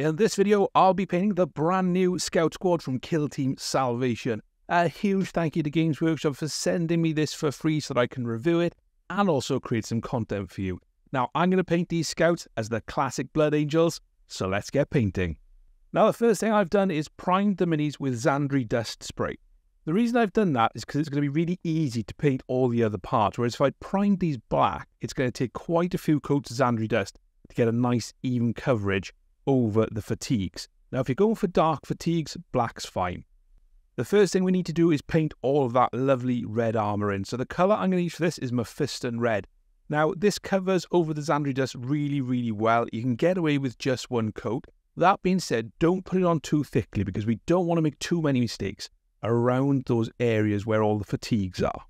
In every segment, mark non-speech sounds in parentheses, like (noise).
In this video, I'll be painting the brand new Scout Squad from Kill Team Salvation. A huge thank you to Games Workshop for sending me this for free so that I can review it and also create some content for you. Now, I'm going to paint these Scouts as the classic Blood Angels, so let's get painting. Now, the first thing I've done is primed the minis with Zandri Dust Spray. The reason I've done that is because it's going to be really easy to paint all the other parts, whereas if I primed these black, it's going to take quite a few coats of Zandri Dust to get a nice even coverage over the fatigues. Now, if you're going for dark fatigues, black's fine. The first thing we need to do is paint all of that lovely red armour in. So the colour I'm going to use for this is Mephiston Red. Now, this covers over the Zandri dust really, really well. You can get away with just one coat. That being said, don't put it on too thickly because we don't want to make too many mistakes around those areas where all the fatigues are.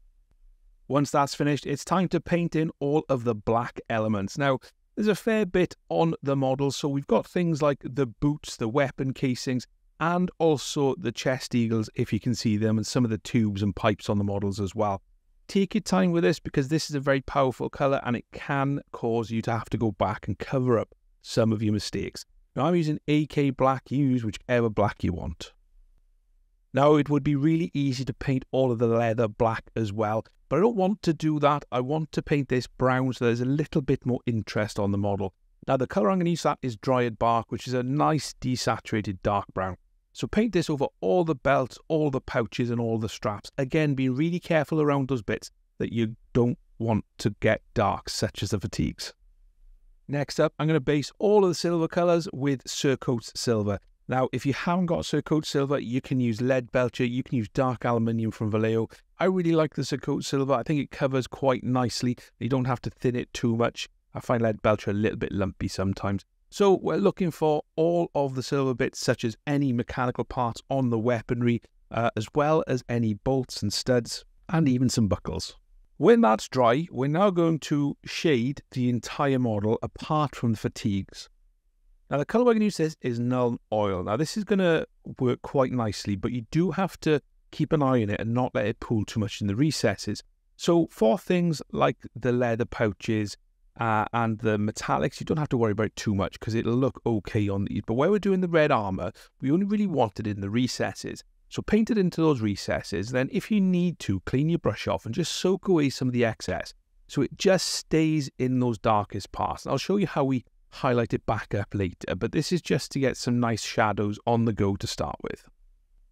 Once that's finished, it's time to paint in all of the black elements. Now, there's a fair bit on the model. So we've got things like the boots, the weapon casings, and also the chest eagles, if you can see them, and some of the tubes and pipes on the models as well. Take your time with this because this is a very powerful colour and it can cause you to have to go back and cover up some of your mistakes. Now I'm using AK black, use whichever black you want. Now it would be really easy to paint all of the leather black as well, but I don't want to do that. I want to paint this brown so there's a little bit more interest on the model. Now the colour I'm going to use that is Dryad Bark, which is a nice desaturated dark brown. So paint this over all the belts, all the pouches and all the straps. Again, be really careful around those bits that you don't want to get dark, such as the fatigues. Next up, I'm going to base all of the silver colours with Cerakote Silver. Now, if you haven't got Cerakote Silver, you can use Leadbelcher, you can use Dark Aluminium from Vallejo. I really like the Cerakote Silver. I think it covers quite nicely. You don't have to thin it too much. I find Leadbelcher a little bit lumpy sometimes. So we're looking for all of the silver bits, such as any mechanical parts on the weaponry, uh, as well as any bolts and studs, and even some buckles. When that's dry, we're now going to shade the entire model apart from the fatigues. Now the colour we're going to use this is Nuln Oil. Now this is going to work quite nicely, but you do have to keep an eye on it and not let it pool too much in the recesses. So for things like the leather pouches uh, and the metallics, you don't have to worry about too much because it'll look okay on these. But where we're doing the red armour, we only really want it in the recesses. So paint it into those recesses. Then if you need to, clean your brush off and just soak away some of the excess so it just stays in those darkest parts. And I'll show you how we highlight it back up later, but this is just to get some nice shadows on the go to start with.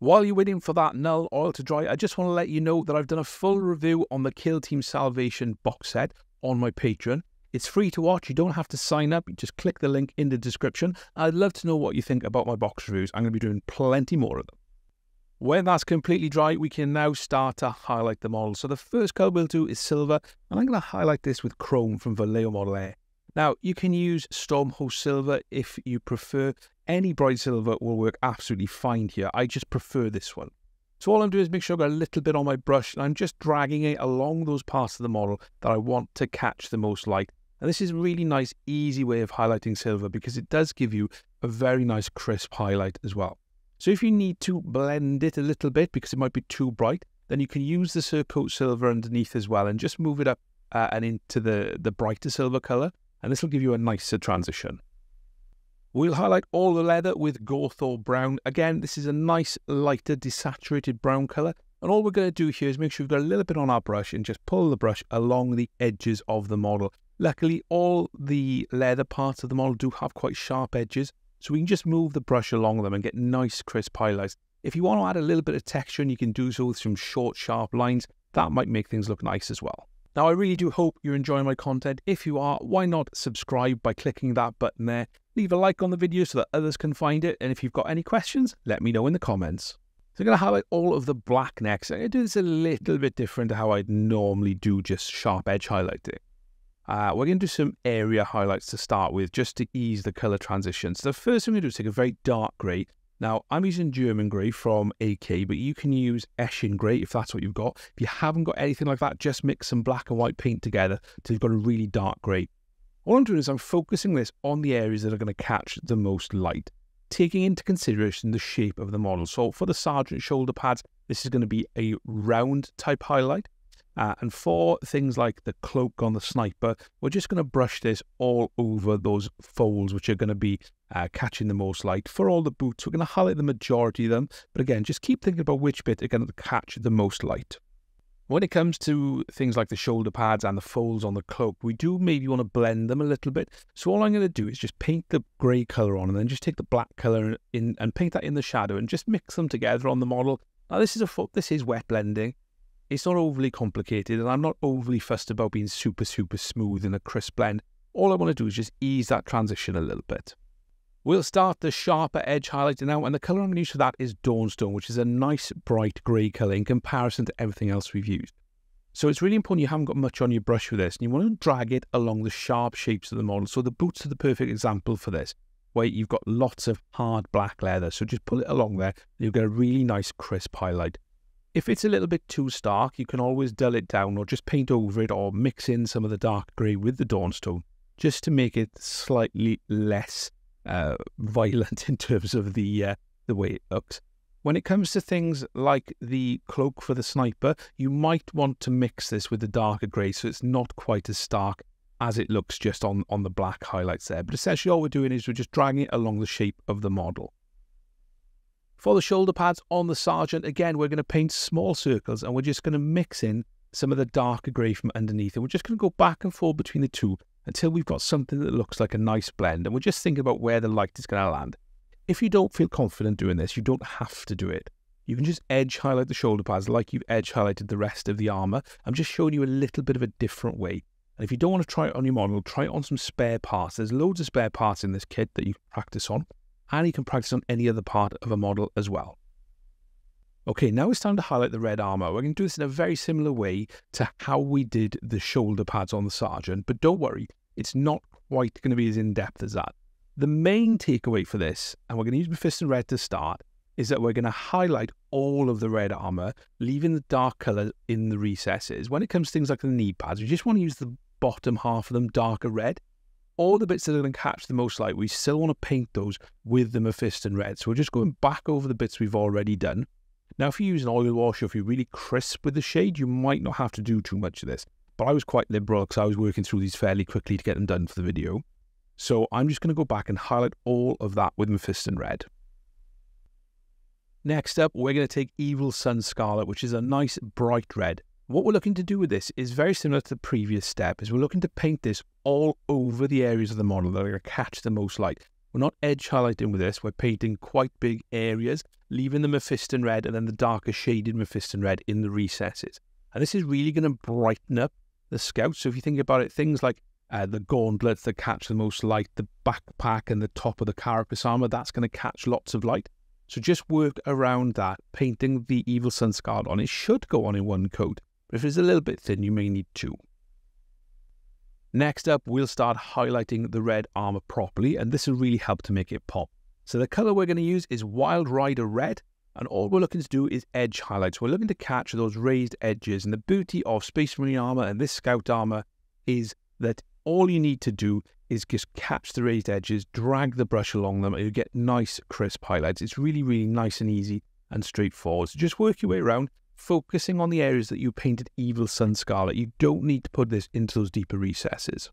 While you're waiting for that Nuln oil to dry, I just want to let you know that I've done a full review on the Kill Team Salvation box set on my Patreon. It's free to watch, you don't have to sign up, you just click the link in the description. I'd love to know what you think about my box reviews. I'm going to be doing plenty more of them. When that's completely dry, we can now start to highlight the model. So the first color we'll do is silver, and I'm going to highlight this with chrome from Vallejo Model Air. Now, you can use Stormhost Silver if you prefer. Any bright silver will work absolutely fine here. I just prefer this one. So all I'm doing is make sure I've got a little bit on my brush and I'm just dragging it along those parts of the model that I want to catch the most light. And this is a really nice, easy way of highlighting silver because it does give you a very nice crisp highlight as well. So if you need to blend it a little bit because it might be too bright, then you can use the Cerakote Silver underneath as well and just move it up uh, and into the, the brighter silver color and this will give you a nicer transition. We'll highlight all the leather with Gorthor Brown. Again, this is a nice, lighter, desaturated brown colour. And all we're going to do here is make sure we've got a little bit on our brush and just pull the brush along the edges of the model. Luckily, all the leather parts of the model do have quite sharp edges, so we can just move the brush along them and get nice, crisp highlights. If you want to add a little bit of texture and you can do so with some short, sharp lines, that might make things look nice as well. Now, I really do hope you're enjoying my content. If you are, why not subscribe by clicking that button there? Leave a like on the video so that others can find it. And if you've got any questions, let me know in the comments. So I'm going to highlight all of the black next. I'm going to do this a little bit different to how I'd normally do just sharp edge highlighting. Uh, we're going to do some area highlights to start with, just to ease the color transitions. So the first thing to do is take a very dark grey now, I'm using German grey from AK, but you can use Eshin grey if that's what you've got. If you haven't got anything like that, just mix some black and white paint together till you've got a really dark grey. All I'm doing is I'm focusing this on the areas that are going to catch the most light, taking into consideration the shape of the model. So for the Sergeant shoulder pads, this is going to be a round type highlight. Uh, and for things like the cloak on the sniper, we're just going to brush this all over those folds, which are going to be uh, catching the most light. For all the boots, we're going to highlight the majority of them. But again, just keep thinking about which bit are going to catch the most light. When it comes to things like the shoulder pads and the folds on the cloak, we do maybe want to blend them a little bit. So all I'm going to do is just paint the grey colour on and then just take the black colour in and paint that in the shadow and just mix them together on the model. Now this is a this is wet blending. It's not overly complicated and I'm not overly fussed about being super, super smooth in a crisp blend. All I want to do is just ease that transition a little bit. We'll start the sharper edge highlighting now, and the colour I'm going to use for that is Dawnstone, which is a nice bright grey colour in comparison to everything else we've used. So it's really important you haven't got much on your brush with this, and you want to drag it along the sharp shapes of the model. So the boots are the perfect example for this, where you've got lots of hard black leather. So just pull it along there, and you'll get a really nice crisp highlight. If it's a little bit too stark, you can always dull it down or just paint over it or mix in some of the dark grey with the Dawnstone just to make it slightly less uh, (laughs) violent in terms of the uh, the way it looks. When it comes to things like the cloak for the sniper, you might want to mix this with the darker grey so it's not quite as stark as it looks just on, on the black highlights there. But essentially all we're doing is we're just dragging it along the shape of the model. For the shoulder pads on the Sergeant, again, we're going to paint small circles and we're just going to mix in some of the darker grey from underneath. And we're just going to go back and forth between the two until we've got something that looks like a nice blend. And we're just thinking about where the light is going to land. If you don't feel confident doing this, you don't have to do it. You can just edge highlight the shoulder pads like you've edge highlighted the rest of the armour. I'm just showing you a little bit of a different way. And if you don't want to try it on your model, try it on some spare parts. There's loads of spare parts in this kit that you can practice on and you can practice on any other part of a model as well. Okay, now it's time to highlight the red armour. We're going to do this in a very similar way to how we did the shoulder pads on the Sergeant, but don't worry, it's not quite going to be as in-depth as that. The main takeaway for this, and we're going to use Mephiston Red to start, is that we're going to highlight all of the red armour, leaving the dark colour in the recesses. When it comes to things like the knee pads, we just want to use the bottom half of them darker red all the bits that are going to catch the most light, we still want to paint those with the Mephiston red. So we're just going back over the bits we've already done. Now, if you use an oil wash or if you're really crisp with the shade, you might not have to do too much of this. But I was quite liberal because I was working through these fairly quickly to get them done for the video. So I'm just going to go back and highlight all of that with Mephiston red. Next up, we're going to take Evil Sunz Scarlet, which is a nice bright red. What we're looking to do with this is very similar to the previous step, is we're looking to paint this all over the areas of the model that are going to catch the most light. We're not edge highlighting with this, we're painting quite big areas, leaving the Mephiston red and then the darker shaded Mephiston red in the recesses. And this is really going to brighten up the scout. So if you think about it, things like uh, the gauntlets that catch the most light, the backpack and the top of the carapace armor, that's going to catch lots of light. So just work around that, painting the Evil Sunz Scarlet on. It should go on in one coat, but if it's a little bit thin, you may need two. Next up, we'll start highlighting the red armor properly, and this will really help to make it pop. So the color we're going to use is Wild Rider Red, and all we're looking to do is edge highlights. We're looking to catch those raised edges, and the beauty of Space Marine armor and this Scout armor is that all you need to do is just catch the raised edges, drag the brush along them, and you get nice, crisp highlights. It's really, really nice and easy and straightforward. So just work your way around focusing on the areas that you painted Evil Sunz Scarlet. You don't need to put this into those deeper recesses.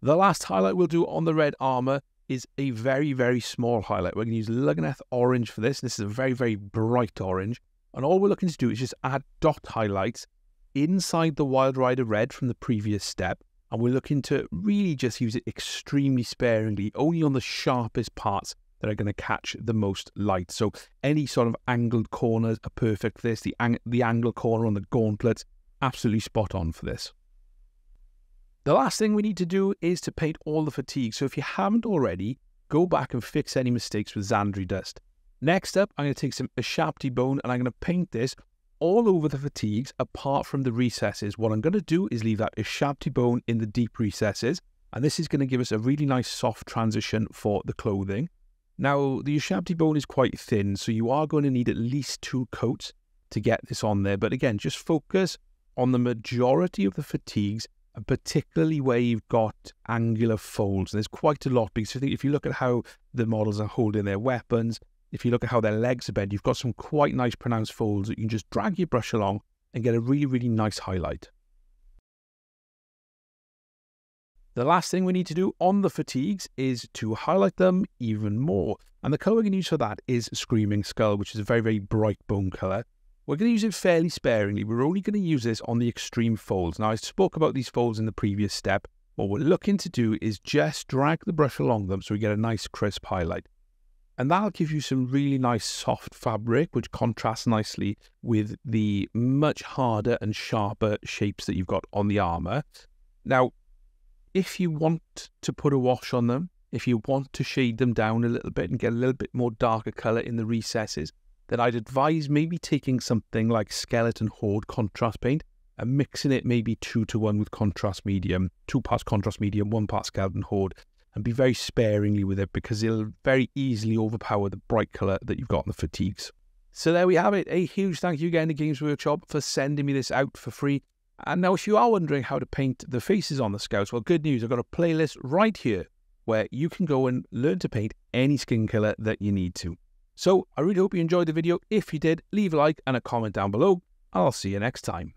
The last highlight we'll do on the red armour is a very, very small highlight. We're going to use Lugganath Orange for this. This is a very, very bright orange. And all we're looking to do is just add dot highlights inside the Wild Rider Red from the previous step. And we're looking to really just use it extremely sparingly, only on the sharpest parts that are going to catch the most light. So any sort of angled corners are perfect for this. The, ang- the angled corner on the gauntlets, absolutely spot on for this. The last thing we need to do is to paint all the fatigue. So if you haven't already, go back and fix any mistakes with Zandri dust. Next up, I'm going to take some Ushabti bone and I'm going to paint this all over the fatigues apart from the recesses. What I'm going to do is leave that Ushabti bone in the deep recesses and this is going to give us a really nice soft transition for the clothing. Now, the Ushabti bone is quite thin, so you are going to need at least two coats to get this on there. But again, just focus on the majority of the fatigues, and particularly where you've got angular folds. And there's quite a lot because if you look at how the models are holding their weapons, if you look at how their legs are bent, you've got some quite nice pronounced folds that you can just drag your brush along and get a really, really nice highlight. The last thing we need to do on the fatigues is to highlight them even more. And the colour we're going to use for that is Screaming Skull, which is a very, very bright bone colour. We're going to use it fairly sparingly. We're only going to use this on the extreme folds. Now, I spoke about these folds in the previous step. What we're looking to do is just drag the brush along them so we get a nice crisp highlight. And that'll give you some really nice soft fabric, which contrasts nicely with the much harder and sharper shapes that you've got on the armour. Now, if you want to put a wash on them, if you want to shade them down a little bit and get a little bit more darker colour in the recesses, then I'd advise maybe taking something like Skeleton Horde contrast paint and mixing it maybe two to one with contrast medium, two parts contrast medium, one part Skeleton Horde, and be very sparingly with it because it'll very easily overpower the bright colour that you've got in the fatigues. So there we have it. A huge thank you again to Games Workshop for sending me this out for free. And now, if you are wondering how to paint the faces on the scouts, well, good news. I've got a playlist right here where you can go and learn to paint any skin color that you need to. So, I really hope you enjoyed the video. If you did, leave a like and a comment down below. I'll see you next time.